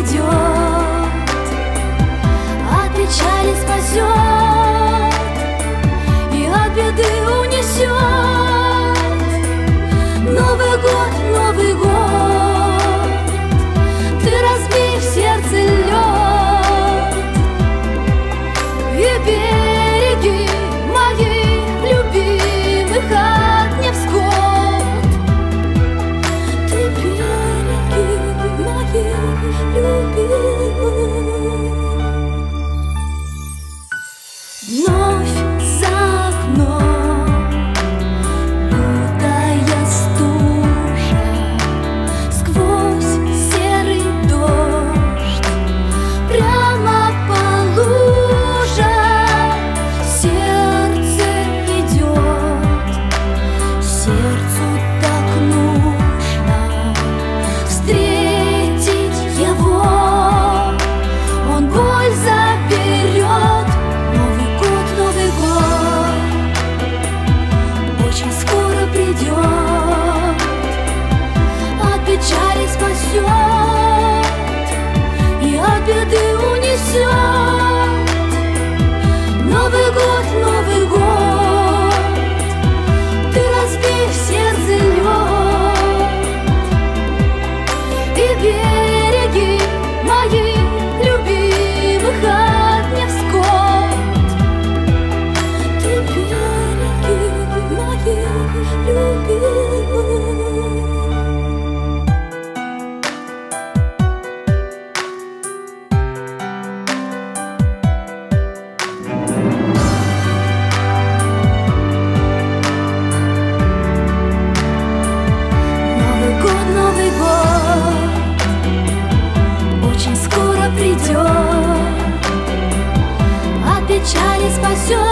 ведет, от печали спасет. Печали спасет.